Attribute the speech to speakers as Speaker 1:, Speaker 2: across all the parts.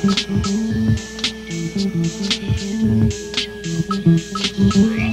Speaker 1: Thank you.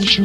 Speaker 2: Rock,